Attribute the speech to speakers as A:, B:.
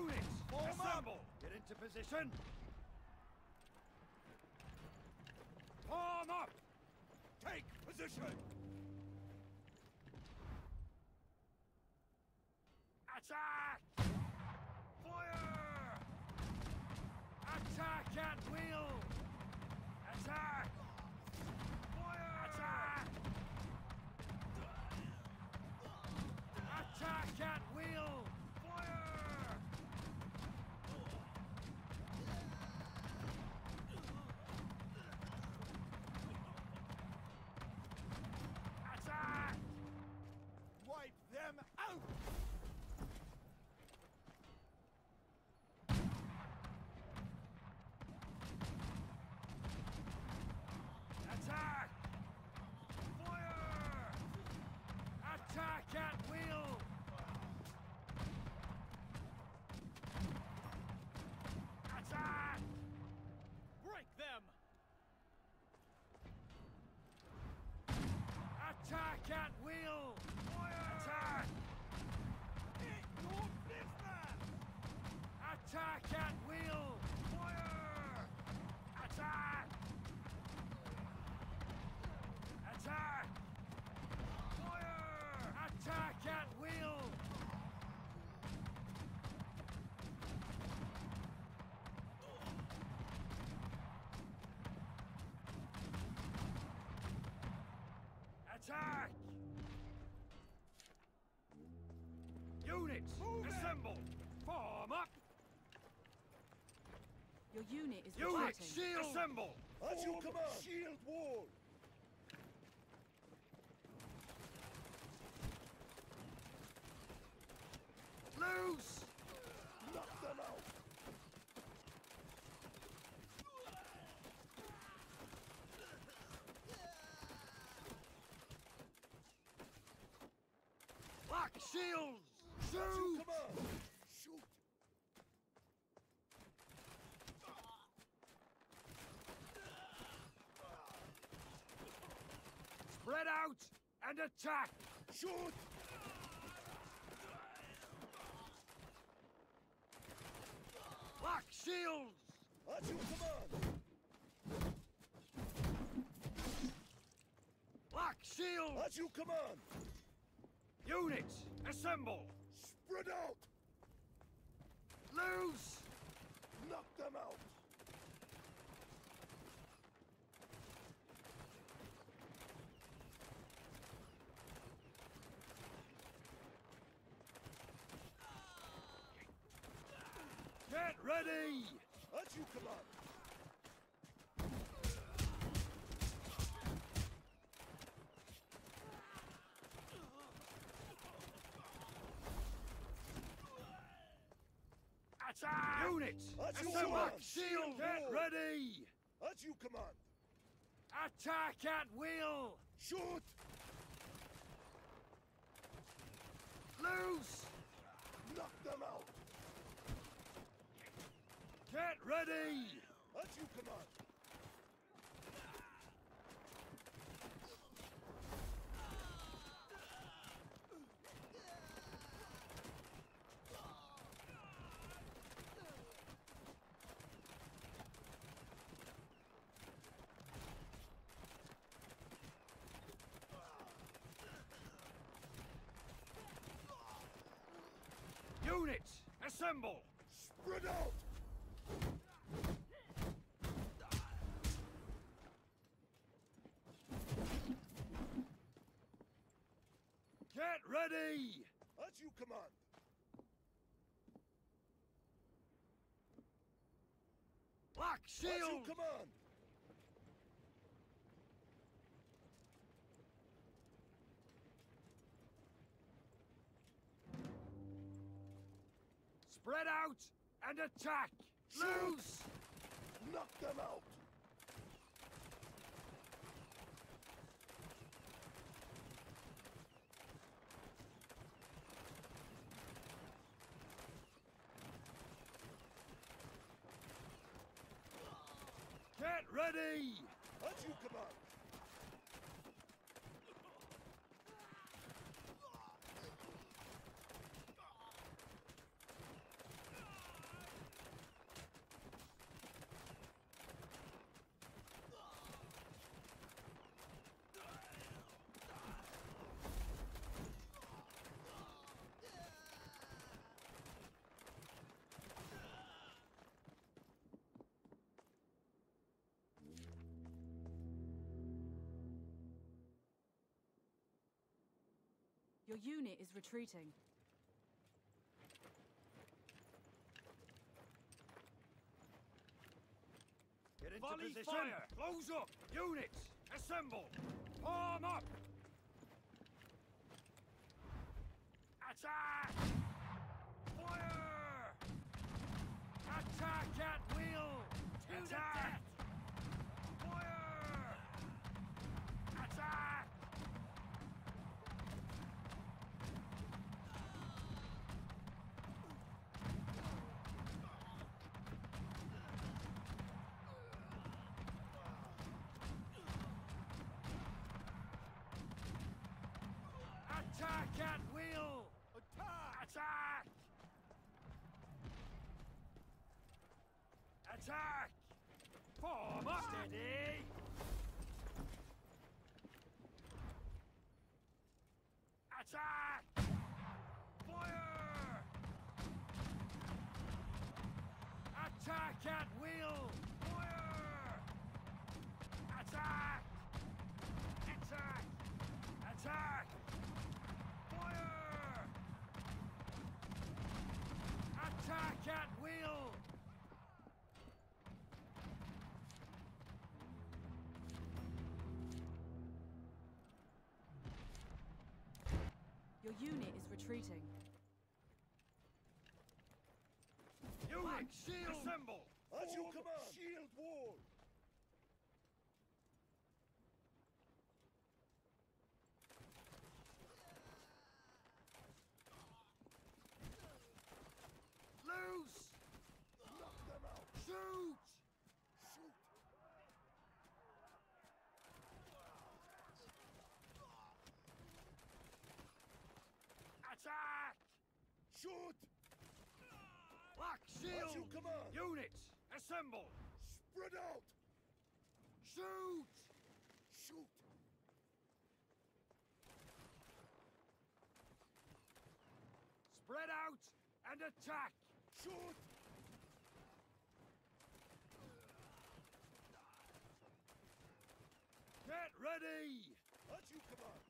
A: Units,
B: Form up.
A: Get into position! Form up! Take position! Attack! Fire! Attack at will! Attack! Fire! Attack! Attack at will! Fire! Attack!
B: Wipe them out!
A: Attack! Fire! Attack at will! Attack!
C: Break them!
A: Attack at will! Fire! Attack!
B: It's your business!
A: Attack at will! Fire! Attack! Attack! Fire! Attack at will! Attack! Units,
B: Move it!
A: assemble! Form up!
D: Your unit is
A: Units,
D: retreating.
A: shield! Assemble!
B: At your
E: Form
B: command!
E: Shield wall!
A: Loose!
E: Knock them out!
A: Lock shields! Shoot!
E: Shoot!
A: Spread out and attack!
E: Shoot!
A: Lock shields!
E: At your command!
A: Lock shields!
E: At your command!
A: Units, assemble!
E: Spread!
A: Loose!
E: Knock them out!
A: Get ready!
E: At your command!
A: Attack! Units, assemble! Shield! Get ready!
E: At your command!
A: Attack at will!
E: Shoot!
A: Loose!
E: Knock them out!
A: Get ready!
E: At your command!
A: Units, assemble!
E: Spread out!
A: Get ready!
E: At your command!
A: Lock
E: At your
A: shield!
E: command!
A: Spread out and attack! Loose!
E: Knock them out!
A: Get ready!
E: At your command!
D: Your unit is retreating.
A: Get into
C: Volley
A: position.
C: fire.
A: Close up. Units, assemble. Form up. Attack! Fire! Attack at will! Attack! Attack! Form up! Steady! Attack! Fire! Attack at will!
D: Your unit is retreating.
A: Units, assemble!
E: As you command!
B: Shield wall!
A: Loose!
E: Knock them out!
A: Shoot!
E: Shoot!
A: Attack!
E: Shoot!
A: Black
E: As you
A: shield!
E: command!
A: Units, assemble!
E: Spread out!
A: Shoot!
E: Shoot!
A: Spread out and attack!
E: Shoot!
A: Get ready!
E: As you command!